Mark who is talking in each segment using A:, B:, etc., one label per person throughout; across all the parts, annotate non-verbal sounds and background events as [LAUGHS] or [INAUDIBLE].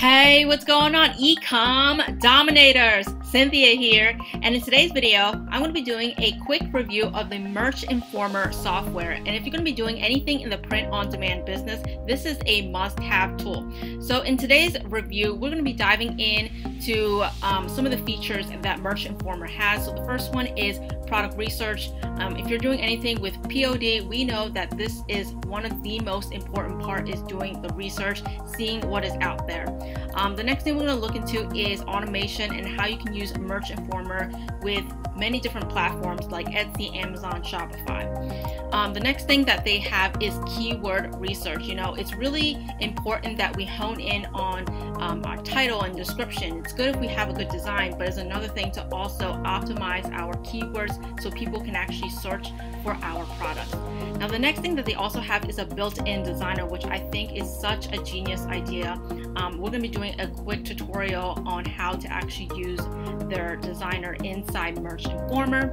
A: Hey, what's going on, Ecom Dominators? Cynthia here, and in today's video, I'm going to be doing a quick review of the Merch Informer software. And if you're going to be doing anything in the print-on-demand business, this is a must-have tool. So in today's review, we're going to be diving in to um, some of the features that Merch Informer has. So the first one is product research. Um, if you're doing anything with POD, we know that this is one of the most important part is doing the research, seeing what is out there. Um, the next thing we're going to look into is automation and how you can use Merch Informer with many different platforms like Etsy, Amazon, Shopify. Um, the next thing that they have is keyword research. You know, it's really important that we hone in on um, our title and description. It's good if we have a good design, but it's another thing to also optimize our keywords so people can actually search for our products. Now, the next thing that they also have is a built-in designer, which I think is such a genius idea. Um, we're going to be doing a quick tutorial on how to actually use their designer inside Merch Informer.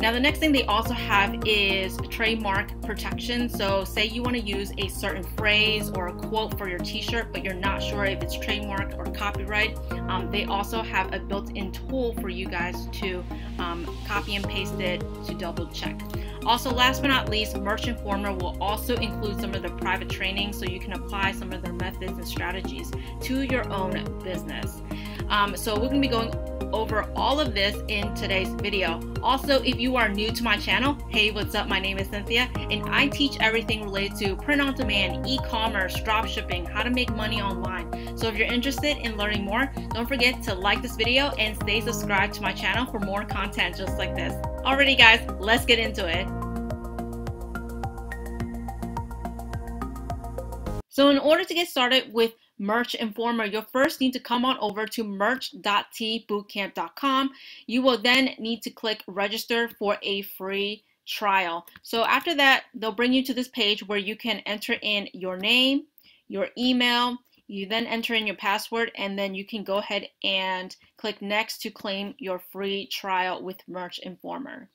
A: Now the next thing they also have is trademark protection. So say you want to use a certain phrase or a quote for your t-shirt, but you're not sure if it's trademarked or copyright. Um, they also have a built-in tool for you guys to um, copy and paste it to double check. Also, last but not least, Merch Informer will also include some of the private training so you can apply some of their methods and strategies to your own business. Um, so we're going to be going over all of this in today's video. Also, if you are new to my channel, hey, what's up? My name is Cynthia, and I teach everything related to print on demand, e-commerce, drop shipping, how to make money online. So if you're interested in learning more, don't forget to like this video and stay subscribed to my channel for more content just like this. Alrighty guys, let's get into it. So in order to get started with Merch Informer, you'll first need to come on over to merch.teebootcamp.com. You will then need to click register for a free trial. So after that, they'll bring you to this page where you can enter in your name, your email, you then enter in your password and then you can go ahead and click next to claim your free trial with Merch Informer.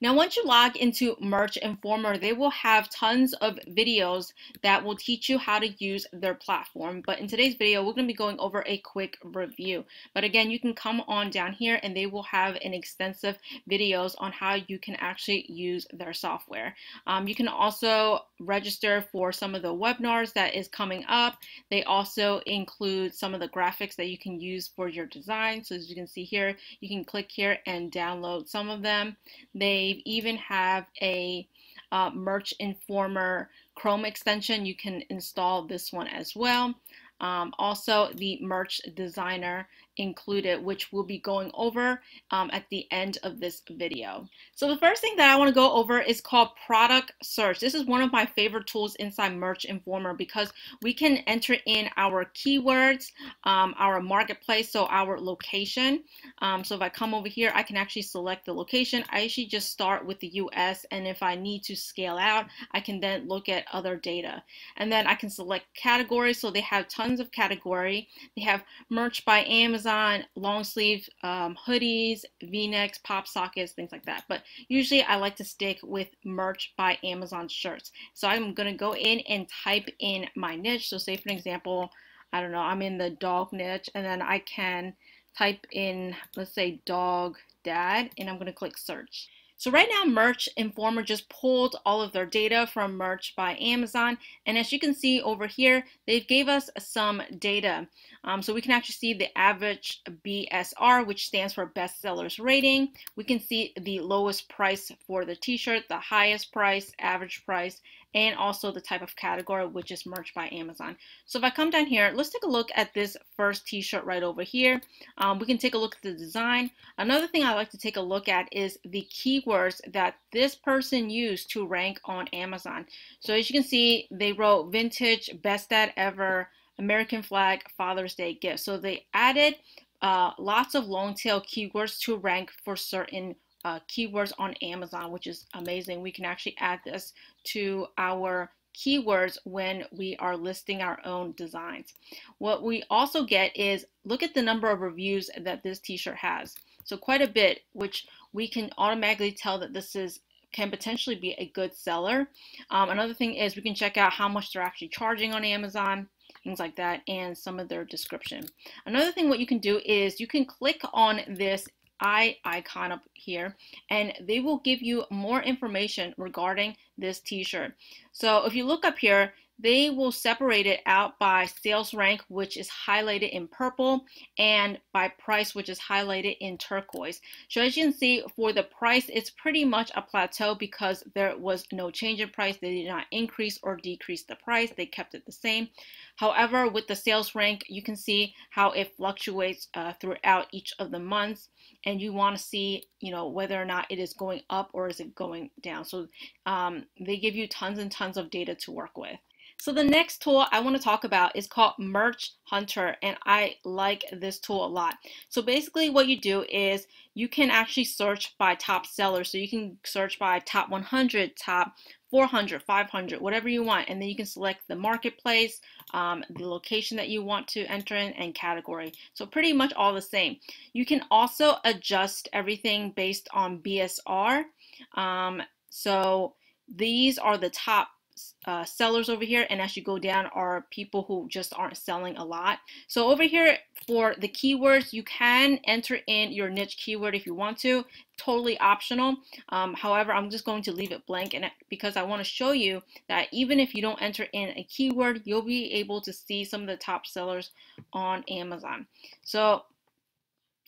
A: Now, once you log into Merch Informer, they will have tons of videos that will teach you how to use their platform. But in today's video, we're going to be going over a quick review. But again, you can come on down here and they will have an extensive videos on how you can actually use their software. Um, you can also register for some of the webinars that is coming up. They also include some of the graphics that you can use for your design. So as you can see here, you can click here and download some of them. They they even have a uh, Merch Informer Chrome extension. You can install this one as well. Um, also, the merch designer included, which we'll be going over um, at the end of this video. So the first thing that I want to go over is called product search. This is one of my favorite tools inside Merch Informer because we can enter in our keywords, um, our marketplace, so our location. Um, so if I come over here, I can actually select the location. I actually just start with the US and if I need to scale out, I can then look at other data. And then I can select categories. So they have tons of category. They have merch by Amazon Amazon long sleeve um, hoodies, v-necks, pop sockets, things like that. But usually I like to stick with merch by Amazon shirts. So I'm going to go in and type in my niche. So say for example, I don't know, I'm in the dog niche and then I can type in, let's say dog dad, and I'm going to click search. So right now, Merch Informer just pulled all of their data from Merch by Amazon. And as you can see over here, they gave us some data. Um, so we can actually see the average BSR, which stands for bestsellers rating. We can see the lowest price for the t-shirt, the highest price, average price, and also the type of category, which is merch by Amazon. So if I come down here, let's take a look at this first t-shirt right over here. Um, we can take a look at the design. Another thing I like to take a look at is the keywords that this person used to rank on Amazon. So as you can see, they wrote vintage, best dad ever, American flag, Father's Day gift. So they added uh, lots of long tail keywords to rank for certain uh, keywords on Amazon, which is amazing. We can actually add this to our keywords when we are listing our own designs. What we also get is look at the number of reviews that this t-shirt has. So quite a bit, which we can automatically tell that this is can potentially be a good seller. Um, another thing is we can check out how much they're actually charging on Amazon. things like that, and some of their description. Another thing what you can do is you can click on this eye icon up here and they will give you more information regarding this t-shirt. So if you look up here, they will separate it out by sales rank, which is highlighted in purple, and by price, which is highlighted in turquoise. So as you can see, for the price, it's pretty much a plateau because there was no change in price. They did not increase or decrease the price. They kept it the same. However, with the sales rank, you can see how it fluctuates uh, throughout each of the months and you want to see you know whether or not it is going up or is it going down so um, they give you tons and tons of data to work with so the next tool I want to talk about is called Merch Hunter and I like this tool a lot. So basically what you do is you can actually search by top sellers. So you can search by top 100, top 400, 500, whatever you want. And then you can select the marketplace, um, the location that you want to enter in, and category. So pretty much all the same. You can also adjust everything based on BSR. Um, so these are the top uh, sellers over here and as you go down are people who just aren't selling a lot. So over here for the keywords you can enter in your niche keyword if you want to totally optional. Um, however I'm just going to leave it blank and because I want to show you that even if you don't enter in a keyword you'll be able to see some of the top sellers on Amazon. So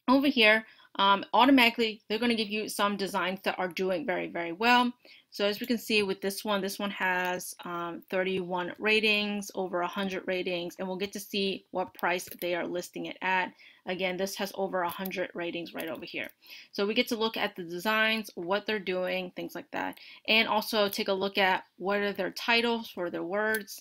A: over here um, automatically they're going to give you some designs that are doing very very well so as we can see with this one this one has um, 31 ratings over 100 ratings and we'll get to see what price they are listing it at. Again this has over 100 ratings right over here. So we get to look at the designs what they're doing things like that. And also take a look at what are their titles for their words.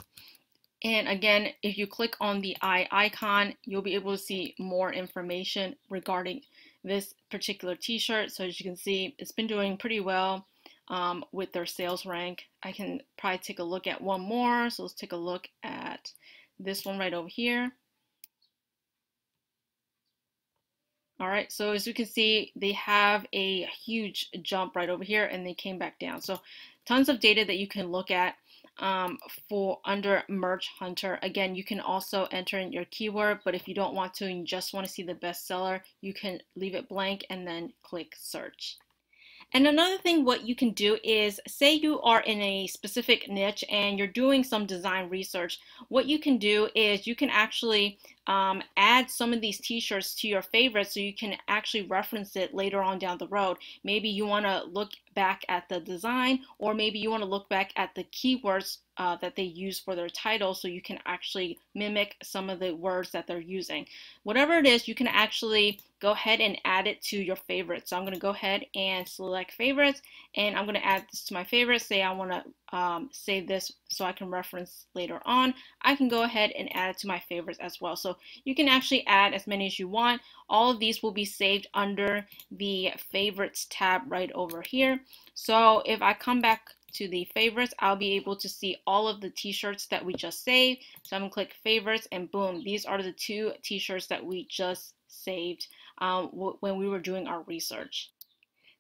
A: And again, if you click on the eye icon, you'll be able to see more information regarding this particular t-shirt. So as you can see, it's been doing pretty well um, with their sales rank. I can probably take a look at one more. So let's take a look at this one right over here. All right, so as you can see, they have a huge jump right over here and they came back down. So tons of data that you can look at um, for under Merch Hunter. Again, you can also enter in your keyword, but if you don't want to and you just want to see the bestseller, you can leave it blank and then click search. And another thing what you can do is say you are in a specific niche and you're doing some design research. What you can do is you can actually um, add some of these t-shirts to your favorites so you can actually reference it later on down the road. Maybe you want to look back at the design or maybe you want to look back at the keywords uh, that they use for their title so you can actually mimic some of the words that they're using. Whatever it is, you can actually go ahead and add it to your favorites. So I'm going to go ahead and select favorites and I'm going to add this to my favorites. Say I want to um, save this so I can reference later on. I can go ahead and add it to my favorites as well. So you can actually add as many as you want. All of these will be saved under the favorites tab right over here. So if I come back to the favorites, I'll be able to see all of the t-shirts that we just saved. So I'm gonna click favorites and boom, these are the two t-shirts that we just saved um, when we were doing our research.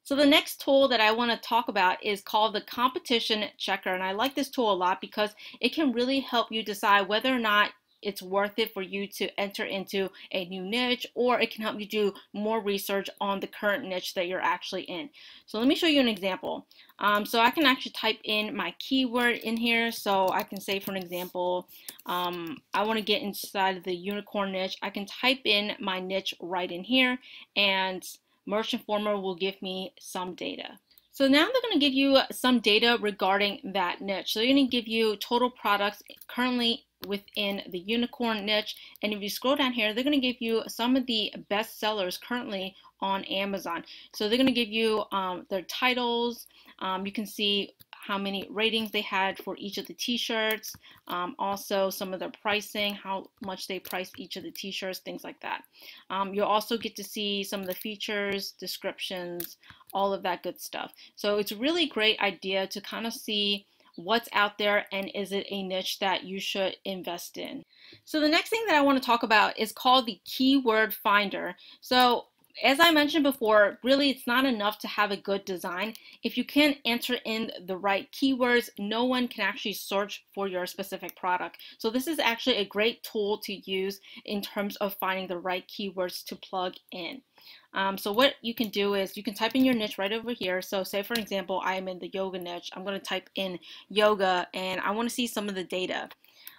A: So the next tool that I want to talk about is called the competition checker. And I like this tool a lot because it can really help you decide whether or not it's worth it for you to enter into a new niche or it can help you do more research on the current niche that you're actually in. So let me show you an example. Um, so I can actually type in my keyword in here. So I can say for an example, um, I want to get inside the unicorn niche. I can type in my niche right in here and Merch Informer will give me some data. So now they're going to give you some data regarding that niche. So they're going to give you total products currently within the unicorn niche. And if you scroll down here, they're going to give you some of the best sellers currently on Amazon. So they're going to give you um, their titles. Um, you can see how many ratings they had for each of the t-shirts, um, also some of their pricing, how much they price each of the t-shirts, things like that. Um, you'll also get to see some of the features, descriptions, all of that good stuff. So it's a really great idea to kind of see what's out there and is it a niche that you should invest in. So the next thing that I want to talk about is called the keyword finder. So as I mentioned before, really it's not enough to have a good design. If you can't enter in the right keywords, no one can actually search for your specific product. So this is actually a great tool to use in terms of finding the right keywords to plug in. Um, so what you can do is you can type in your niche right over here. So say for example, I am in the yoga niche. I'm going to type in yoga and I want to see some of the data.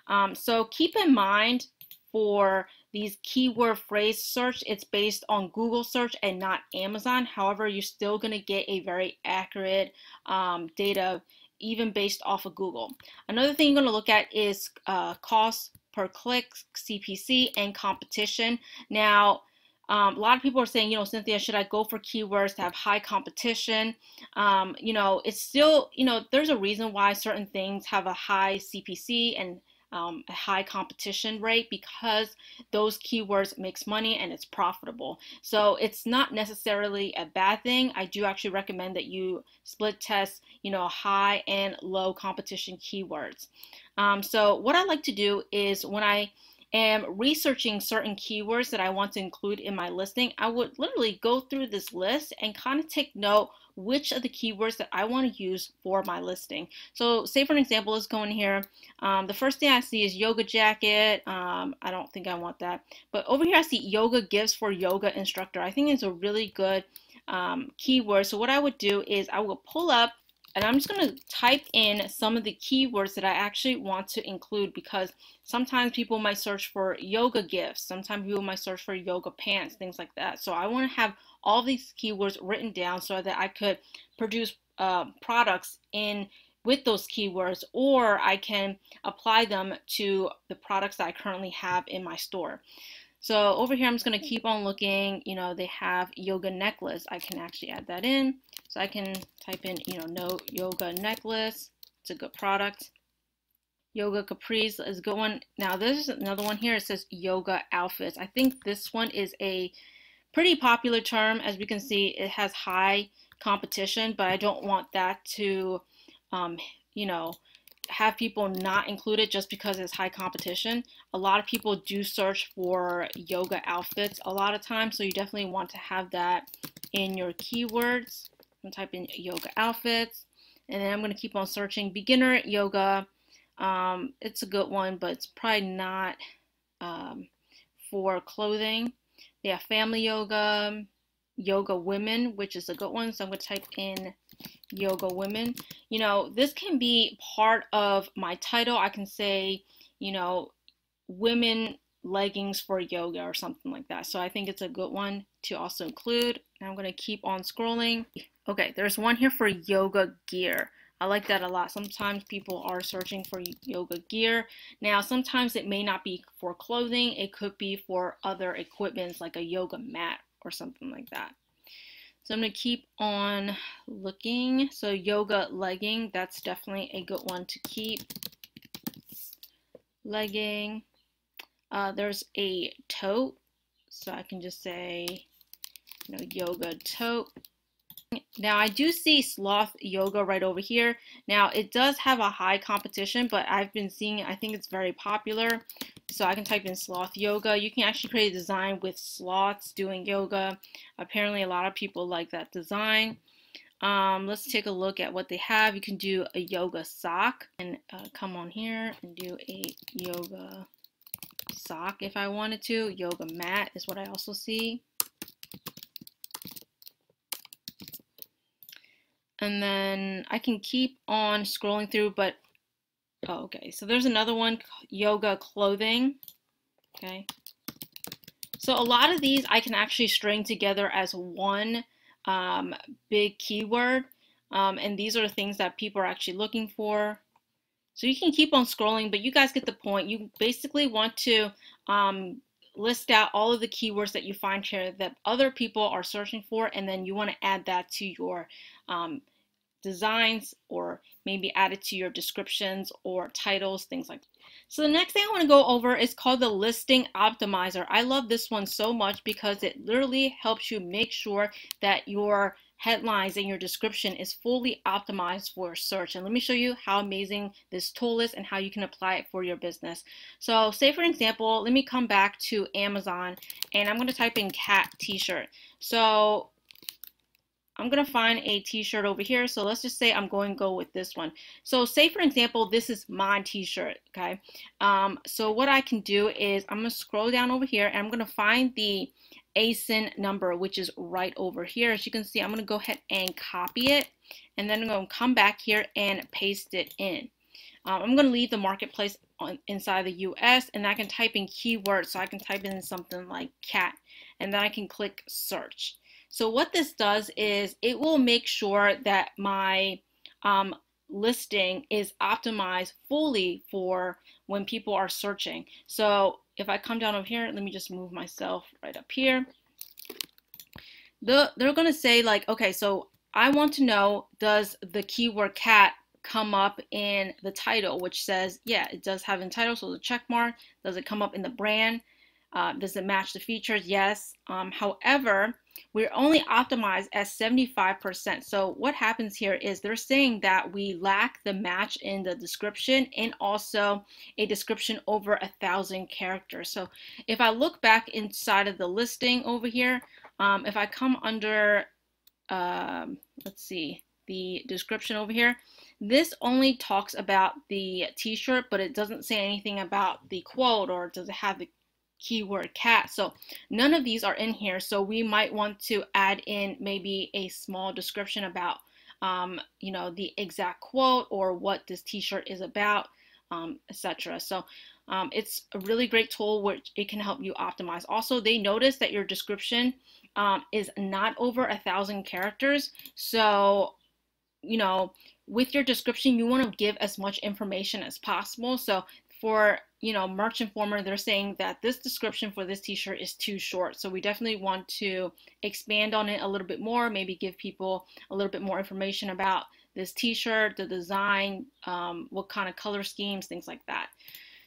A: Um, so keep in mind for these keyword phrase search, it's based on Google search and not Amazon. However, you're still going to get a very accurate um, data even based off of Google. Another thing you're going to look at is uh, cost per click, CPC, and competition. Now, um, a lot of people are saying, you know, Cynthia, should I go for keywords to have high competition? Um, you know, it's still, you know, there's a reason why certain things have a high CPC and um, a high competition rate because those keywords makes money and it's profitable. So it's not necessarily a bad thing. I do actually recommend that you split test, you know, high and low competition keywords. Um, so what I like to do is when I am researching certain keywords that I want to include in my listing, I would literally go through this list and kind of take note which of the keywords that I want to use for my listing. So say for an example, let's go in here. Um, the first thing I see is yoga jacket. Um, I don't think I want that. But over here I see yoga gifts for yoga instructor. I think it's a really good um, keyword. So what I would do is I will pull up and I'm just going to type in some of the keywords that I actually want to include because sometimes people might search for yoga gifts, sometimes people might search for yoga pants, things like that. So I want to have all these keywords written down so that I could produce uh, products in with those keywords or I can apply them to the products that I currently have in my store. So over here, I'm just going to keep on looking. You know, they have yoga necklace. I can actually add that in. So I can type in, you know, no yoga necklace. It's a good product. Yoga capris is a good one. Now, there's another one here. It says yoga outfits. I think this one is a pretty popular term. As we can see, it has high competition, but I don't want that to, um, you know, have people not include it just because it's high competition. A lot of people do search for yoga outfits a lot of times, so you definitely want to have that in your keywords. I'm type in yoga outfits, and then I'm going to keep on searching beginner yoga. Um, it's a good one, but it's probably not um, for clothing. They have family yoga, yoga women, which is a good one. So I'm going to type in yoga women. You know, this can be part of my title. I can say, you know, women leggings for yoga or something like that. So I think it's a good one to also include. I'm going to keep on scrolling. Okay, there's one here for yoga gear. I like that a lot. Sometimes people are searching for yoga gear. Now, sometimes it may not be for clothing. It could be for other equipments like a yoga mat or something like that. So I'm going to keep on looking. So yoga legging, that's definitely a good one to keep. Legging. Uh, there's a tote. So I can just say, you know, yoga tote. Now I do see sloth yoga right over here. Now it does have a high competition, but I've been seeing I think it's very popular. So I can type in sloth yoga. You can actually create a design with sloths doing yoga. Apparently a lot of people like that design. Um, let's take a look at what they have. You can do a yoga sock and uh, come on here and do a yoga sock if I wanted to. Yoga mat is what I also see. And then I can keep on scrolling through, but, oh, okay. So there's another one, yoga clothing, okay. So a lot of these I can actually string together as one um, big keyword. Um, and these are things that people are actually looking for. So you can keep on scrolling, but you guys get the point. You basically want to um, list out all of the keywords that you find here that other people are searching for, and then you want to add that to your um, designs or maybe add it to your descriptions or titles, things like that. So the next thing I want to go over is called the Listing Optimizer. I love this one so much because it literally helps you make sure that your headlines and your description is fully optimized for search. And let me show you how amazing this tool is and how you can apply it for your business. So say for example, let me come back to Amazon and I'm going to type in cat t-shirt. So I'm going to find a t-shirt over here. So let's just say I'm going to go with this one. So say for example, this is my t-shirt. Okay. Um, so what I can do is I'm going to scroll down over here and I'm going to find the ASIN number, which is right over here. As you can see, I'm going to go ahead and copy it. And then I'm going to come back here and paste it in. Um, I'm going to leave the marketplace on, inside the US and I can type in keywords. So I can type in something like cat and then I can click search. So what this does is it will make sure that my um, listing is optimized fully for when people are searching. So if I come down over here, let me just move myself right up here. The, they're going to say like, okay, so I want to know, does the keyword cat come up in the title, which says, yeah, it does have in title, so the check mark. Does it come up in the brand? Uh, does it match the features? Yes. Um, however, we're only optimized at 75%. So what happens here is they're saying that we lack the match in the description and also a description over a thousand characters. So if I look back inside of the listing over here, um, if I come under, um, let's see, the description over here, this only talks about the t-shirt, but it doesn't say anything about the quote or does it have the keyword cat. So none of these are in here. So we might want to add in maybe a small description about, um, you know, the exact quote or what this t-shirt is about, um, etc. So um, it's a really great tool which it can help you optimize. Also, they notice that your description um, is not over a thousand characters. So, you know, with your description, you want to give as much information as possible. So for you know Merch Informer, they're saying that this description for this t-shirt is too short. So we definitely want to expand on it a little bit more, maybe give people a little bit more information about this t-shirt, the design, um, what kind of color schemes, things like that.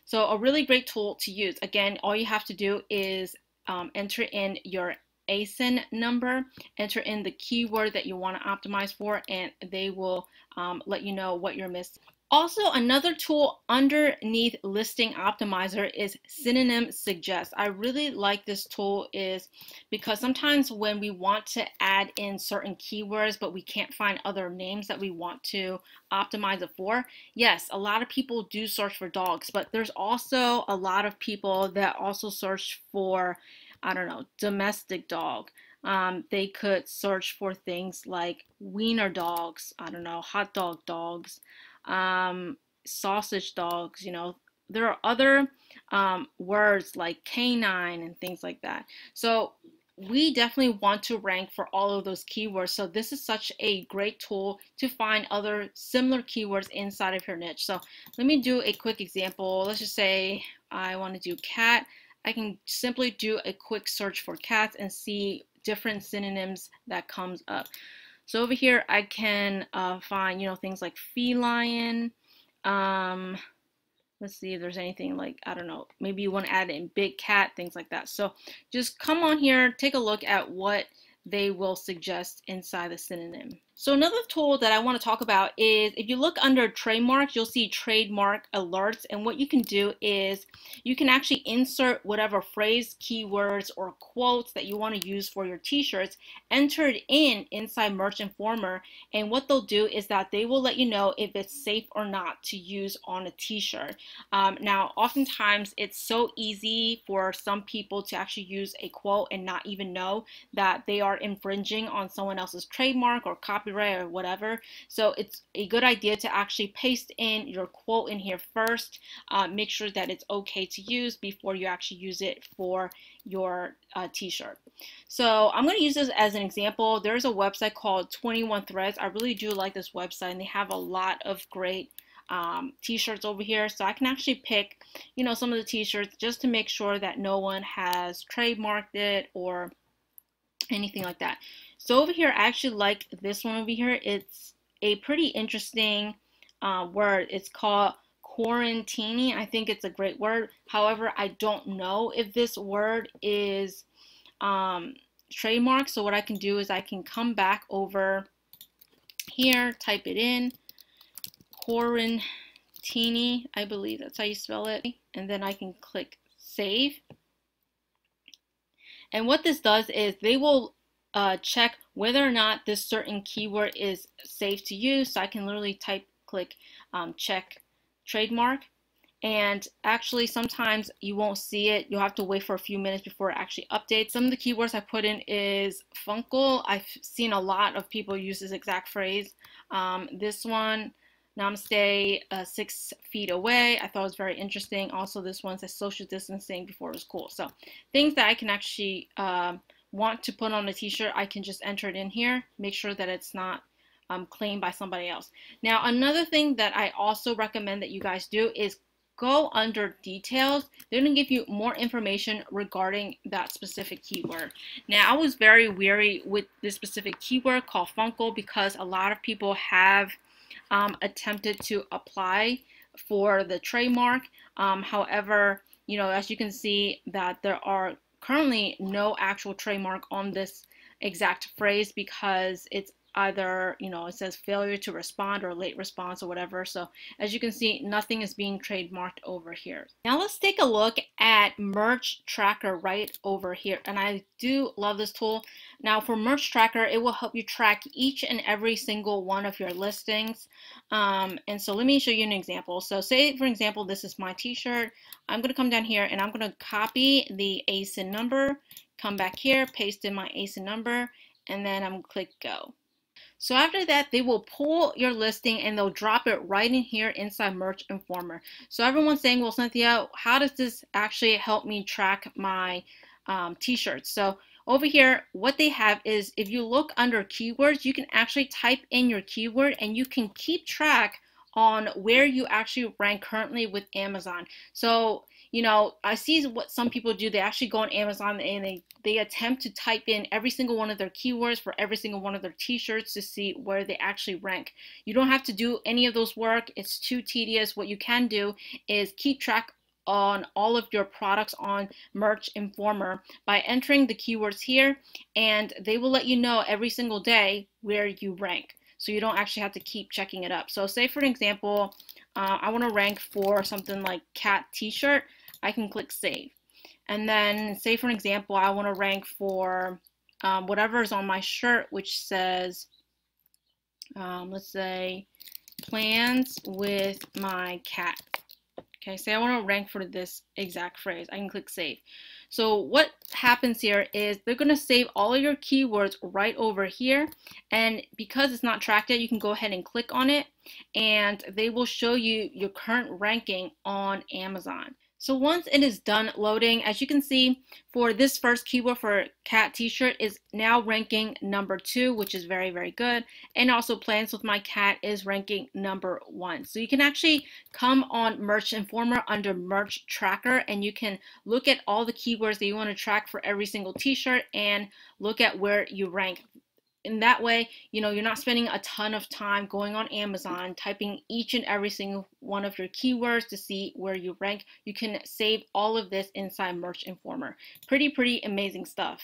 A: So a really great tool to use. Again, all you have to do is um, enter in your ASIN number, enter in the keyword that you want to optimize for, and they will um, let you know what you're missing. Also, another tool underneath Listing Optimizer is Synonym Suggest. I really like this tool is because sometimes when we want to add in certain keywords, but we can't find other names that we want to optimize it for, yes, a lot of people do search for dogs, but there's also a lot of people that also search for, I don't know, domestic dog. Um, they could search for things like wiener dogs, I don't know, hot dog dogs um, sausage dogs, you know, there are other um, words like canine and things like that. So we definitely want to rank for all of those keywords. So this is such a great tool to find other similar keywords inside of your niche. So let me do a quick example. Let's just say I want to do cat. I can simply do a quick search for cats and see different synonyms that comes up. So over here, I can uh, find, you know, things like feline. Um, let's see if there's anything like, I don't know, maybe you want to add in big cat, things like that. So just come on here, take a look at what they will suggest inside the synonym. So another tool that I want to talk about is if you look under trademarks, you'll see trademark alerts. And what you can do is you can actually insert whatever phrase, keywords, or quotes that you want to use for your t-shirts, enter it in inside Merch Informer. And what they'll do is that they will let you know if it's safe or not to use on a t-shirt. Um, now, oftentimes it's so easy for some people to actually use a quote and not even know that they are infringing on someone else's trademark or copyright copyright or whatever. So it's a good idea to actually paste in your quote in here first. Uh, make sure that it's okay to use before you actually use it for your uh, t-shirt. So I'm going to use this as an example. There's a website called 21 Threads. I really do like this website and they have a lot of great um, t-shirts over here so I can actually pick you know some of the t-shirts just to make sure that no one has trademarked it or anything like that so over here, I actually like this one over here. It's a pretty interesting uh, word. It's called quarantini. I think it's a great word. However, I don't know if this word is um, trademark. So what I can do is I can come back over here, type it in, Quarantini, I believe that's how you spell it, and then I can click save. And what this does is they will uh, check whether or not this certain keyword is safe to use. So I can literally type, click, um, check trademark. And actually, sometimes you won't see it. You'll have to wait for a few minutes before it actually updates. Some of the keywords I put in is Funkle. I've seen a lot of people use this exact phrase. Um, this one, Namaste uh, six feet away. I thought it was very interesting. Also, this one says social distancing before it was cool. So things that I can actually uh, want to put on a t-shirt, I can just enter it in here. Make sure that it's not um, claimed by somebody else. Now, another thing that I also recommend that you guys do is go under details. They're going to give you more information regarding that specific keyword. Now, I was very weary with this specific keyword called Funkle because a lot of people have um, attempted to apply for the trademark. Um, however, you know, as you can see that there are currently no actual trademark on this exact phrase because it's either, you know, it says failure to respond or late response or whatever. So as you can see, nothing is being trademarked over here. Now let's take a look at Merch Tracker right over here. And I do love this tool. Now for Merch Tracker, it will help you track each and every single one of your listings. Um, and so let me show you an example. So say, for example, this is my t-shirt. I'm going to come down here and I'm going to copy the ASIN number, come back here, paste in my ASIN number, and then I'm going to click go. So after that, they will pull your listing and they'll drop it right in here inside Merch Informer. So everyone's saying, well, Cynthia, how does this actually help me track my um, t-shirts? So over here, what they have is if you look under keywords, you can actually type in your keyword and you can keep track on where you actually rank currently with Amazon. So you know, I see what some people do. They actually go on Amazon and they, they attempt to type in every single one of their keywords for every single one of their t-shirts to see where they actually rank. You don't have to do any of those work. It's too tedious. What you can do is keep track on all of your products on Merch Informer by entering the keywords here and they will let you know every single day where you rank. So you don't actually have to keep checking it up. So say for an example, uh, I want to rank for something like cat t-shirt. I can click save. And then say for an example, I want to rank for um, whatever is on my shirt, which says, um, let's say, plans with my cat. Okay, say I want to rank for this exact phrase. I can click save. So what happens here is they're going to save all of your keywords right over here. And because it's not tracked yet, you can go ahead and click on it and they will show you your current ranking on Amazon. So once it is done loading, as you can see, for this first keyword for cat t-shirt is now ranking number two, which is very, very good. And also plans with my cat is ranking number one. So you can actually come on Merch Informer under Merch Tracker and you can look at all the keywords that you want to track for every single t-shirt and look at where you rank in that way, you know, you're not spending a ton of time going on Amazon, typing each and every single one of your keywords to see where you rank. You can save all of this inside Merch Informer. Pretty, pretty amazing stuff.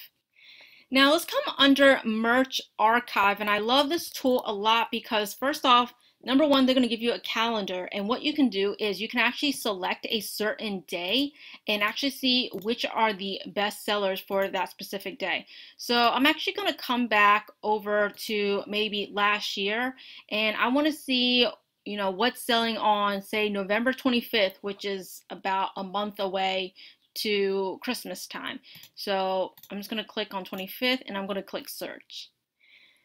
A: Now let's come under Merch Archive, and I love this tool a lot because first off, Number one, they're going to give you a calendar. And what you can do is you can actually select a certain day and actually see which are the best sellers for that specific day. So I'm actually going to come back over to maybe last year and I want to see you know what's selling on say November 25th which is about a month away to Christmas time so I'm just going to click on 25th and I'm going to click search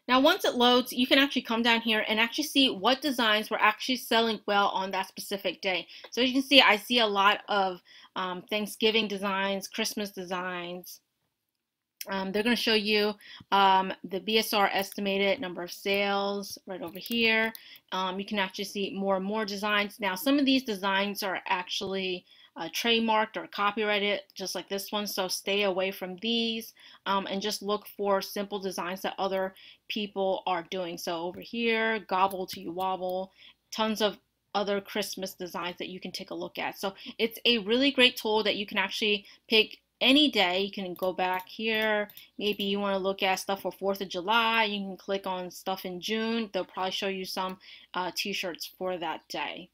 A: now, once it loads, you can actually come down here and actually see what designs were actually selling well on that specific day. So as you can see, I see a lot of um, Thanksgiving designs, Christmas designs. Um, they're going to show you um, the BSR estimated number of sales right over here. Um, you can actually see more and more designs. Now, some of these designs are actually uh, trademarked or copyrighted just like this one so stay away from these um, and just look for simple designs that other people are doing so over here gobble to you wobble tons of other Christmas designs that you can take a look at so it's a really great tool that you can actually pick any day. You can go back here. Maybe you want to look at stuff for 4th of July. You can click on stuff in June. They'll probably show you some uh, t-shirts for that day.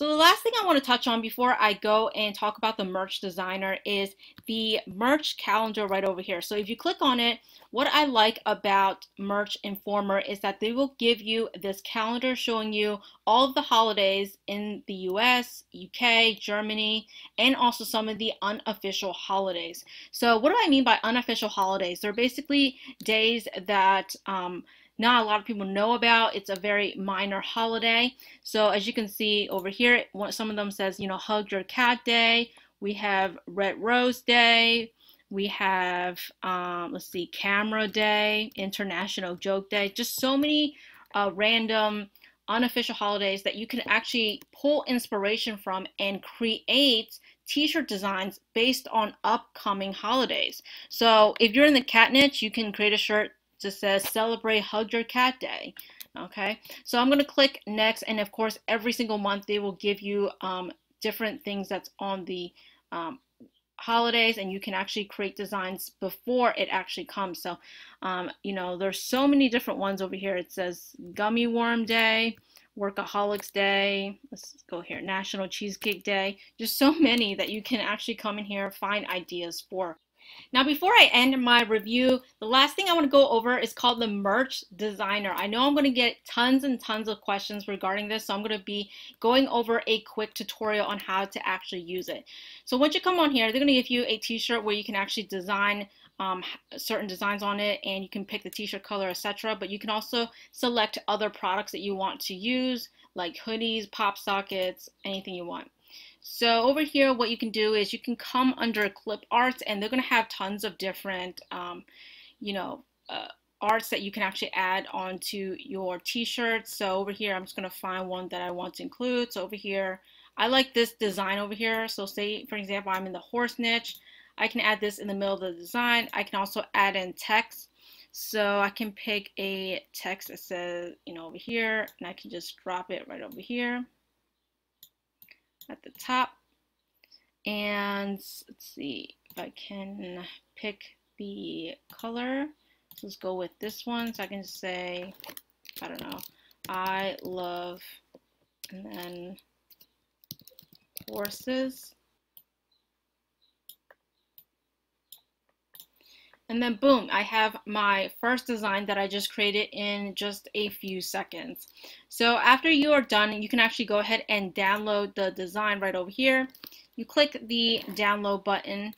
A: So the last thing I want to touch on before I go and talk about the merch designer is the merch calendar right over here. So if you click on it, what I like about Merch Informer is that they will give you this calendar showing you all of the holidays in the US, UK, Germany, and also some of the unofficial holidays. So what do I mean by unofficial holidays? They're basically days that um, not a lot of people know about. It's a very minor holiday. So as you can see over here, some of them says, you know, Hug Your Cat Day. We have Red Rose Day. We have, um, let's see, Camera Day, International Joke Day. Just so many uh, random unofficial holidays that you can actually pull inspiration from and create t-shirt designs based on upcoming holidays. So if you're in the cat niche, you can create a shirt just says celebrate Hug Your Cat Day. Okay, so I'm to click next, and of course, every single month they will give you um, different things that's on the um, holidays, and you can actually create designs before it actually comes. So, um, you know, there's so many different ones over here. It says Gummy Worm Day. Workaholics Day. Let's go here. National Cheesecake Day. Just so [LAUGHS] many that you can actually come in here find ideas for. Now, before I end my review, the last thing I want to go over is called the merch designer. I know I'm going to get tons and tons of questions regarding this, so I'm going to be going over a quick tutorial on how to actually use it. So once you come on here, they're going to give you a t-shirt where you can actually design um, certain designs on it and you can pick the t-shirt color, etc. But you can also select other products that you want to use, like hoodies, pop sockets, anything you want. So over here, what you can do is you can come under clip arts and they're going to have tons of different, um, you know, uh, arts that you can actually add onto your t-shirt. So over here, I'm just going to find one that I want to include. So over here, I like this design over here. So say, for example, I'm in the horse niche. I can add this in the middle of the design. I can also add in text. So I can pick a text that says, you know, over here, and I can just drop it right over here at the top. And let's see if I can pick the color. let's go with this one. So I can say, I don't know, I love, and then horses. And then boom, I have my first design that I just created in just a few seconds. So after you are done, you can actually go ahead and download the design right over here. You click the download button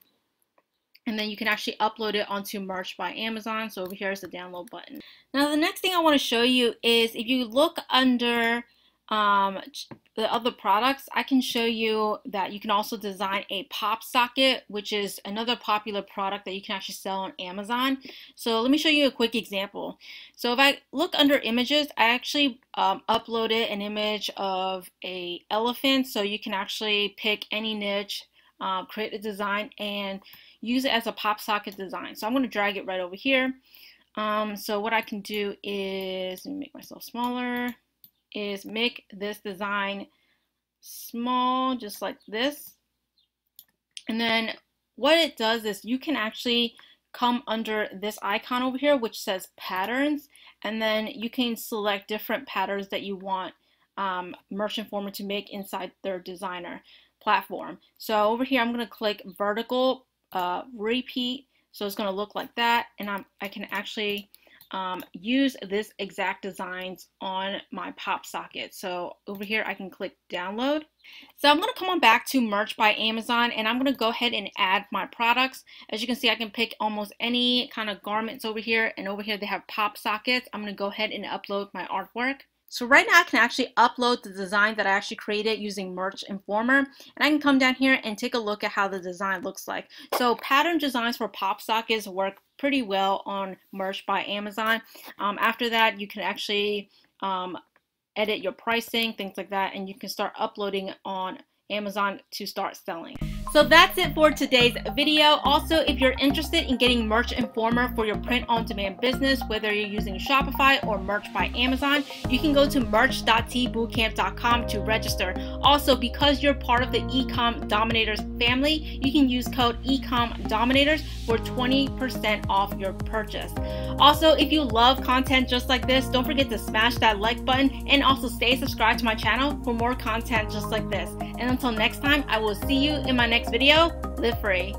A: and then you can actually upload it onto Merch by Amazon. So over here is the download button. Now the next thing I want to show you is if you look under um, the other products, I can show you that you can also design a pop socket, which is another popular product that you can actually sell on Amazon. So let me show you a quick example. So if I look under images, I actually um, uploaded an image of a elephant. So you can actually pick any niche, uh, create a design, and use it as a pop socket design. So I'm going to drag it right over here. Um, so what I can do is, make myself smaller is make this design small, just like this. And then what it does is you can actually come under this icon over here, which says patterns, and then you can select different patterns that you want um, Merch Informer to make inside their designer platform. So over here, I'm going to click vertical uh, repeat. So it's going to look like that, and I'm, I can actually um, use this exact designs on my pop socket. So over here I can click download. So I'm going to come on back to Merch by Amazon and I'm going to go ahead and add my products. As you can see I can pick almost any kind of garments over here and over here they have pop sockets. I'm going to go ahead and upload my artwork. So right now I can actually upload the design that I actually created using Merch Informer and I can come down here and take a look at how the design looks like. So pattern designs for pop sockets work pretty well on Merch by Amazon. Um, after that you can actually um, edit your pricing, things like that, and you can start uploading on Amazon to start selling. So that's it for today's video. Also, if you're interested in getting Merch Informer for your print-on-demand business, whether you're using Shopify or Merch by Amazon, you can go to merch.teebootcamp.com to register. Also, because you're part of the Ecom Dominators family, you can use code Ecom Dominators for 20% off your purchase. Also, if you love content just like this, don't forget to smash that like button and also stay subscribed to my channel for more content just like this. And until next time, I will see you in my next video. Live free.